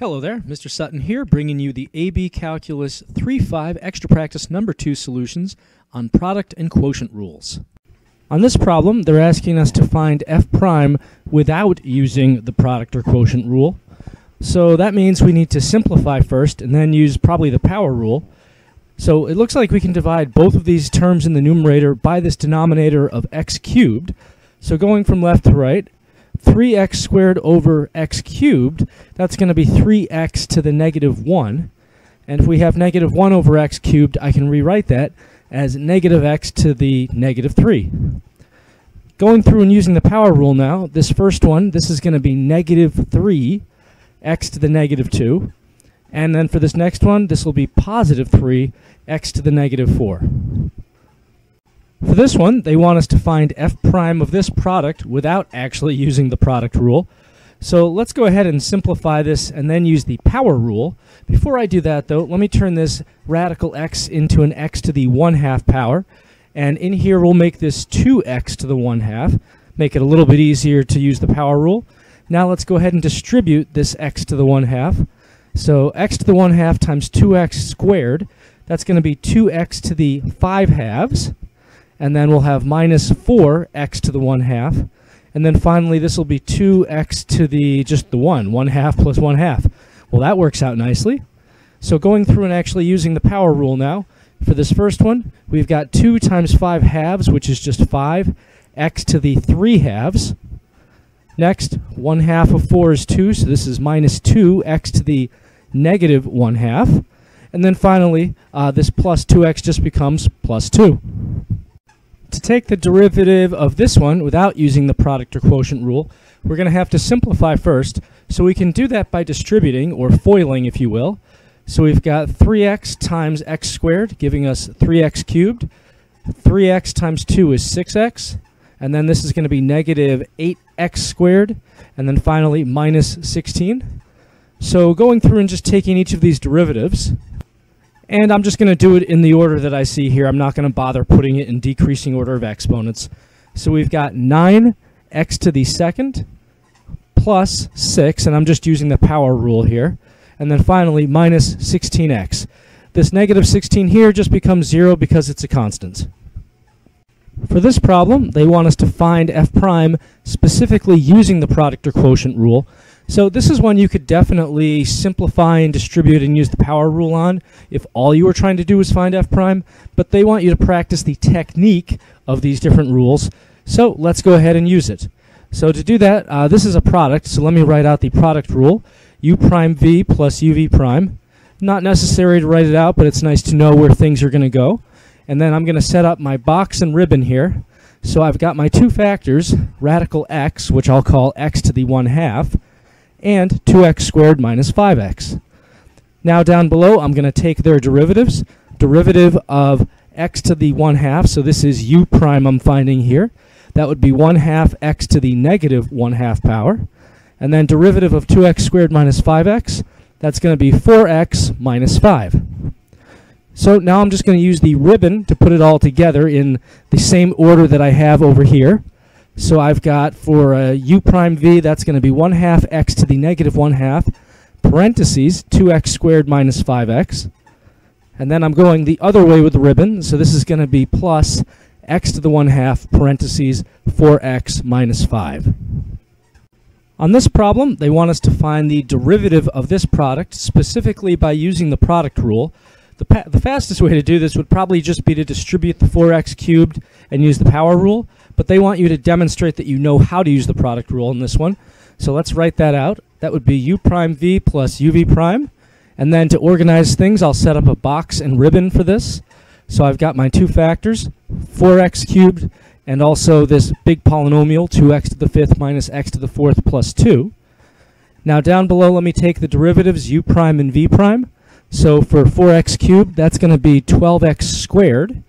Hello there, Mr. Sutton here, bringing you the AB Calculus 3-5 Extra Practice Number 2 solutions on product and quotient rules. On this problem, they're asking us to find f prime without using the product or quotient rule. So that means we need to simplify first and then use probably the power rule. So it looks like we can divide both of these terms in the numerator by this denominator of x cubed. So going from left to right, 3x squared over x cubed, that's going to be 3x to the negative 1. And if we have negative 1 over x cubed, I can rewrite that as negative x to the negative 3. Going through and using the power rule now, this first one, this is going to be negative 3 x to the negative 2. And then for this next one, this will be positive 3 x to the negative 4. For this one, they want us to find f prime of this product without actually using the product rule. So let's go ahead and simplify this and then use the power rule. Before I do that, though, let me turn this radical x into an x to the 1 half power. And in here, we'll make this 2x to the 1 half, make it a little bit easier to use the power rule. Now let's go ahead and distribute this x to the 1 half. So x to the 1 half times 2x squared, that's going to be 2x to the 5 halves and then we'll have minus 4x to the 1 half. And then finally, this will be 2x to the just the 1, 1 half plus 1 half. Well, that works out nicely. So going through and actually using the power rule now, for this first one, we've got 2 times 5 halves, which is just 5, x to the 3 halves. Next, 1 half of 4 is 2, so this is minus 2, x to the negative 1 half. And then finally, uh, this plus 2x just becomes plus 2 to take the derivative of this one without using the product or quotient rule, we're going to have to simplify first. So we can do that by distributing, or foiling if you will. So we've got 3x times x squared, giving us 3x cubed. 3x times 2 is 6x. And then this is going to be negative 8x squared. And then finally, minus 16. So going through and just taking each of these derivatives, and I'm just going to do it in the order that I see here. I'm not going to bother putting it in decreasing order of exponents. So we've got 9x to the second plus 6, and I'm just using the power rule here. And then finally, minus 16x. This negative 16 here just becomes 0 because it's a constant. For this problem, they want us to find f prime specifically using the product or quotient rule. So this is one you could definitely simplify and distribute and use the power rule on if all you were trying to do was find f prime, but they want you to practice the technique of these different rules. So let's go ahead and use it. So to do that, uh, this is a product, so let me write out the product rule. u prime v plus uv prime. Not necessary to write it out, but it's nice to know where things are going to go. And then I'm going to set up my box and ribbon here. So I've got my two factors, radical x, which I'll call x to the 1 half, and 2x squared minus 5x. Now down below, I'm going to take their derivatives. Derivative of x to the 1 half, so this is u prime I'm finding here. That would be 1 half x to the negative 1 half power. And then derivative of 2x squared minus 5x, that's going to be 4x minus 5. So now I'm just going to use the ribbon to put it all together in the same order that I have over here. So I've got for uh, u prime v, that's going to be 1 half x to the negative 1 half, parentheses, 2x squared minus 5x. And then I'm going the other way with the ribbon, so this is going to be plus x to the 1 half, parentheses, 4x minus 5. On this problem, they want us to find the derivative of this product, specifically by using the product rule. The, the fastest way to do this would probably just be to distribute the 4x cubed and use the power rule, but they want you to demonstrate that you know how to use the product rule in this one. So let's write that out. That would be u prime v plus uv prime. And then to organize things, I'll set up a box and ribbon for this. So I've got my two factors, 4x cubed, and also this big polynomial, 2x to the fifth minus x to the fourth plus 2. Now down below, let me take the derivatives u prime and v prime. So for 4x cubed, that's going to be 12x squared.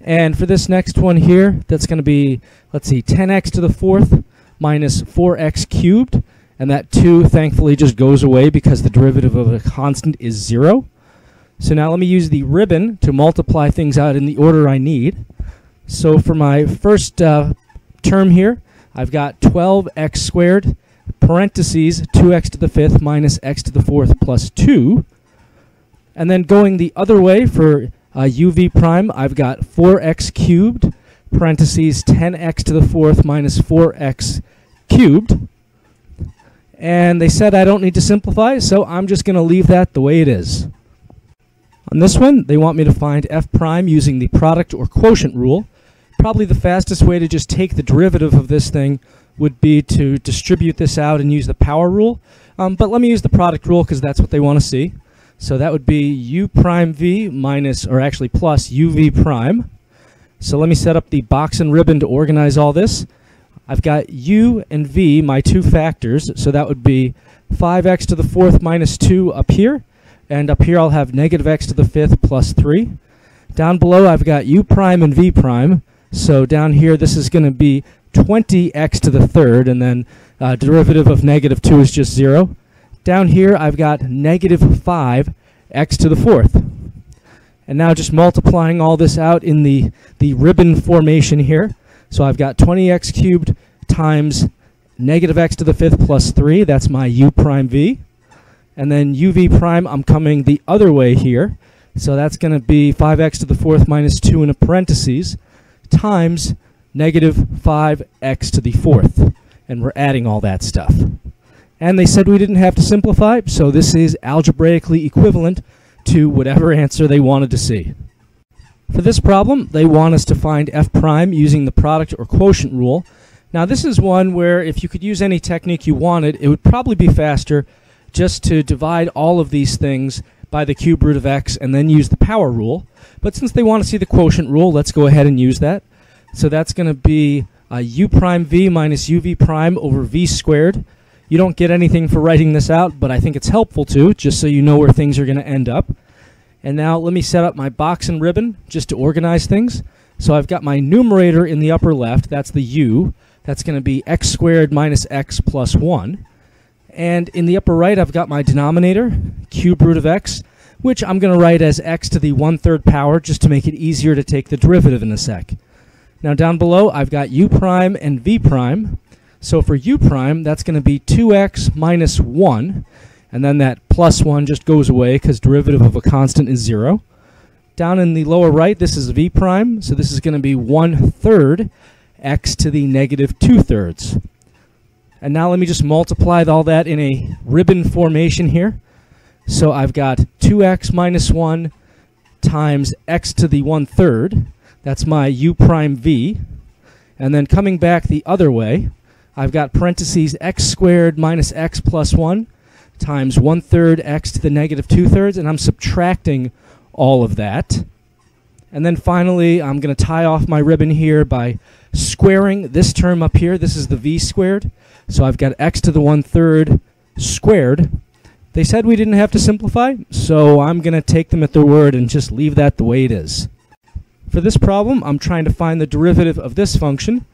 And for this next one here, that's going to be, let's see, 10x to the fourth minus 4x cubed. And that 2 thankfully just goes away because the derivative of a constant is 0. So now let me use the ribbon to multiply things out in the order I need. So for my first uh, term here, I've got 12x squared parentheses 2x to the fifth minus x to the fourth plus 2. And then going the other way for uh, uv prime, I've got 4x cubed, parentheses 10x to the fourth minus 4x cubed. And they said I don't need to simplify, so I'm just going to leave that the way it is. On this one, they want me to find f prime using the product or quotient rule. Probably the fastest way to just take the derivative of this thing would be to distribute this out and use the power rule. Um, but let me use the product rule because that's what they want to see. So that would be u prime v minus, or actually plus uv prime. So let me set up the box and ribbon to organize all this. I've got u and v, my two factors, so that would be 5x to the fourth minus 2 up here, and up here I'll have negative x to the fifth plus 3. Down below I've got u prime and v prime, so down here this is going to be 20x to the third, and then uh, derivative of negative 2 is just 0. Down here I've got negative 5x to the fourth. And now just multiplying all this out in the, the ribbon formation here. So I've got 20x cubed times negative x to the fifth plus 3. That's my u prime v. And then uv prime, I'm coming the other way here. So that's going to be 5x to the fourth minus 2 in a parentheses times negative 5x to the fourth. And we're adding all that stuff. And they said we didn't have to simplify, so this is algebraically equivalent to whatever answer they wanted to see. For this problem, they want us to find f prime using the product or quotient rule. Now this is one where if you could use any technique you wanted, it would probably be faster just to divide all of these things by the cube root of x and then use the power rule. But since they want to see the quotient rule, let's go ahead and use that. So that's going to be uh, u prime v minus uv prime over v squared. You don't get anything for writing this out, but I think it's helpful to, just so you know where things are going to end up. And now let me set up my box and ribbon just to organize things. So I've got my numerator in the upper left, that's the u. That's going to be x squared minus x plus 1. And in the upper right, I've got my denominator, cube root of x, which I'm going to write as x to the one-third power just to make it easier to take the derivative in a sec. Now down below, I've got u prime and v prime. So for u prime, that's going to be 2x minus 1 and then that plus 1 just goes away because derivative of a constant is 0. Down in the lower right, this is v prime, so this is going to be 1 third x to the negative 2 thirds. And now let me just multiply all that in a ribbon formation here. So I've got 2x minus 1 times x to the 1 third. That's my u prime v. And then coming back the other way, I've got parentheses x squared minus x plus 1 times 1 third x to the negative 2 thirds, and I'm subtracting all of that. And then finally, I'm going to tie off my ribbon here by squaring this term up here. This is the v squared. So I've got x to the 1 third squared. They said we didn't have to simplify, so I'm going to take them at their word and just leave that the way it is. For this problem, I'm trying to find the derivative of this function.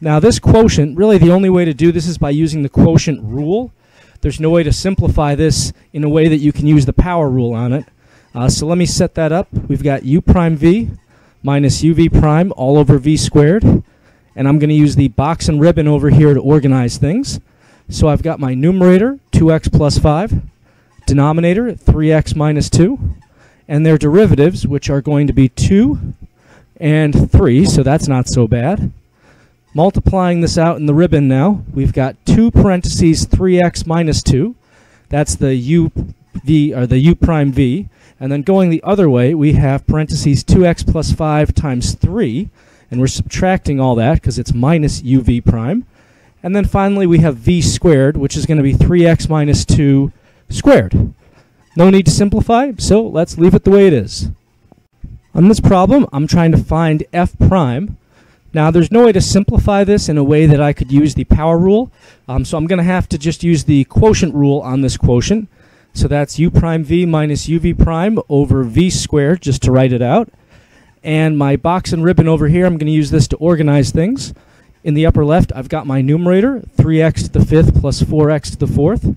Now this quotient, really the only way to do this is by using the quotient rule. There's no way to simplify this in a way that you can use the power rule on it. Uh, so let me set that up. We've got u prime v minus uv prime all over v squared. And I'm going to use the box and ribbon over here to organize things. So I've got my numerator, 2x plus 5, denominator, 3x minus 2, and their derivatives, which are going to be 2 and 3, so that's not so bad. Multiplying this out in the ribbon now, we've got 2 parentheses 3x minus 2. That's the u v or the u prime v. And then going the other way, we have parentheses 2x plus 5 times 3. And we're subtracting all that because it's minus uv prime. And then finally, we have v squared, which is going to be 3x minus 2 squared. No need to simplify, so let's leave it the way it is. On this problem, I'm trying to find f prime. Now, there's no way to simplify this in a way that I could use the power rule, um, so I'm going to have to just use the quotient rule on this quotient. So that's u prime v minus uv prime over v squared, just to write it out. And my box and ribbon over here, I'm going to use this to organize things. In the upper left, I've got my numerator, 3x to the fifth plus 4x to the fourth.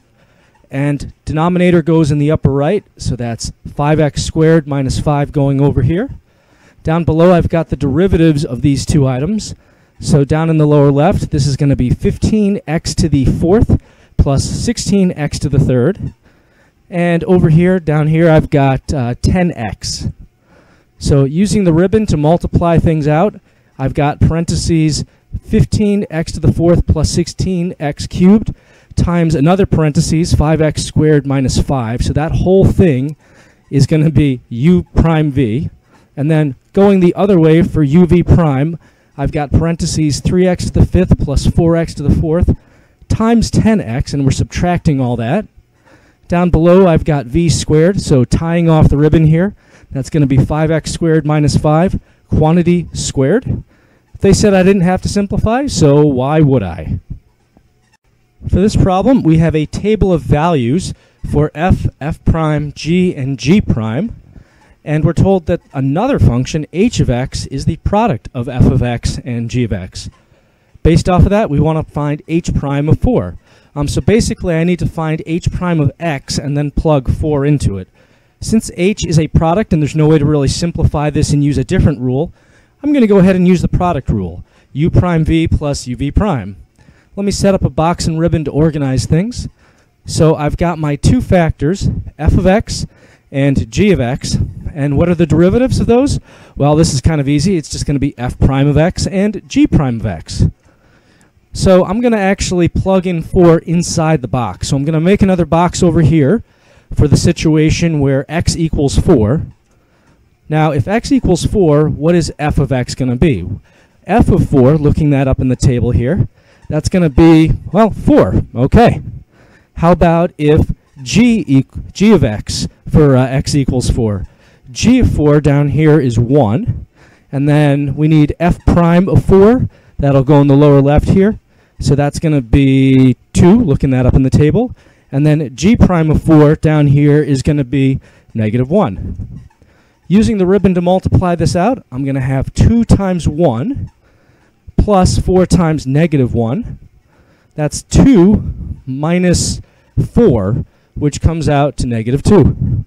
And denominator goes in the upper right, so that's 5x squared minus 5 going over here. Down below, I've got the derivatives of these two items. So down in the lower left, this is going to be 15x to the fourth plus 16x to the third. And over here, down here, I've got uh, 10x. So using the ribbon to multiply things out, I've got parentheses 15x to the fourth plus 16x cubed times another parentheses 5x squared minus 5. So that whole thing is going to be u prime v. And then going the other way for uv prime, I've got parentheses 3x to the fifth plus 4x to the fourth times 10x, and we're subtracting all that. Down below, I've got v squared, so tying off the ribbon here, that's going to be 5x squared minus 5, quantity squared. They said I didn't have to simplify, so why would I? For this problem, we have a table of values for f, f prime, g, and g prime. And we're told that another function, h of x, is the product of f of x and g of x. Based off of that, we want to find h prime of 4. Um, so basically, I need to find h prime of x and then plug 4 into it. Since h is a product and there's no way to really simplify this and use a different rule, I'm going to go ahead and use the product rule, u prime v plus uv prime. Let me set up a box and ribbon to organize things. So I've got my two factors, f of x and g of x. And what are the derivatives of those? Well, this is kind of easy. It's just going to be f prime of x and g prime of x. So I'm going to actually plug in 4 inside the box. So I'm going to make another box over here for the situation where x equals 4. Now, if x equals 4, what is f of x going to be? f of 4, looking that up in the table here, that's going to be, well, 4. Okay. How about if g, g of x for uh, x equals 4? g of 4 down here is 1. And then we need f prime of 4. That'll go in the lower left here. So that's going to be 2, looking that up in the table. And then g prime of 4 down here is going to be negative 1. Using the ribbon to multiply this out, I'm going to have 2 times 1 plus 4 times negative 1. That's 2 minus 4, which comes out to negative 2.